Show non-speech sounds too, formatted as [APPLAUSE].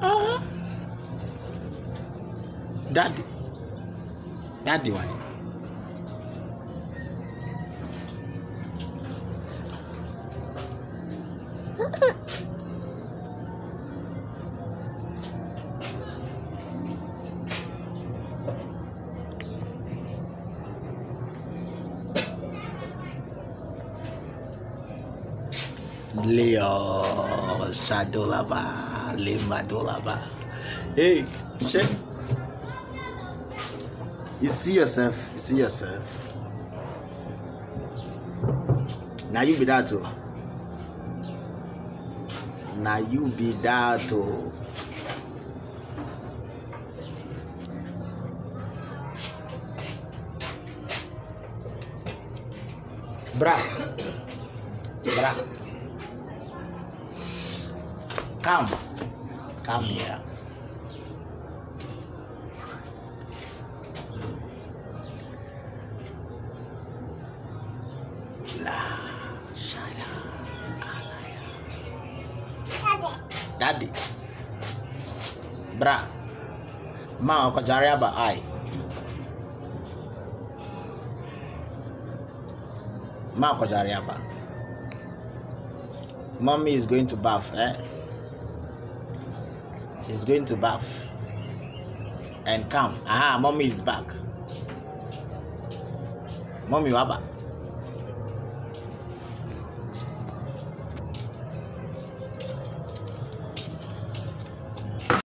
uh-huh. Daddy. Daddy why? [LAUGHS] Leo satu laba lima dua laba. Hey, shit. You see yourself. You see yourself. Now you be that too. Now you be that too. Bra. Bra. Come. Come here. La Shala Alaya. Daddy. Bra. Ma ko jari ba ai. Ma ko jari ba. Mommy is going to bath, eh? She's going to bath. And come. Ah, mommy is back. Mommy waba.